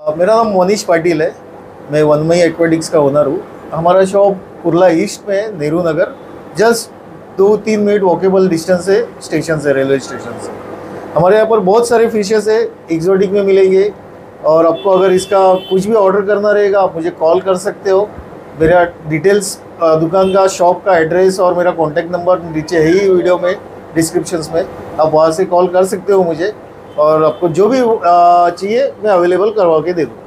मेरा नाम मोनीश पाटिल है। मैं वनमई एक्वेटिक्स का ओनर हूँ। हमारा शॉप कुर्ला ईस्ट में है, नेहरू नगर। जस्ट दो तीन मिनट वॉकेबल डिस्टेंस है स्टेशन से रेलवे स्टेशन से। हमारे यहाँ पर बहुत सारे फिशेस है एक्जोटिक में मिलेंगे। और आपको अगर इसका कुछ भी ऑर्डर करना रहेगा, आप मुझे कॉल कर सकते हो। मेरा डिटेल्स दुकान का शॉप का एड्रेस और मेरा कॉन्टैक्ट नंबर नीचे है ही वीडियो में डिस्क्रिप्शन में। आप वहाँ से कॉल कर सकते हो मुझे। और आपको जो भी चाहिए मैं अवेलेबल करवा के दे दूँ